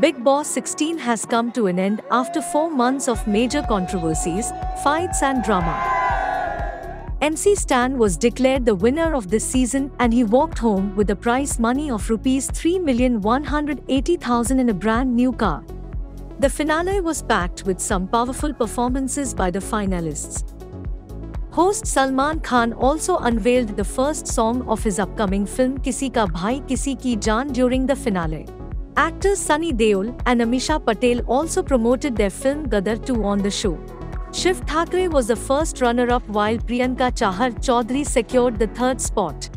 Bigg Boss 16 has come to an end after four months of major controversies, fights, and drama. MC Stan was declared the winner of this season and he walked home with a prize money of Rs 3,180,000 in a brand new car. The finale was packed with some powerful performances by the finalists. Host Salman Khan also unveiled the first song of his upcoming film Kisi Ka Bhai Kisi Ki Jaan during the finale. Actors Sunny Deol and Ameesha Patel also promoted their film Gadar 2 on the show. Shiv Thakre was the first runner-up while Priyanka Chahar Choudhary secured the third spot.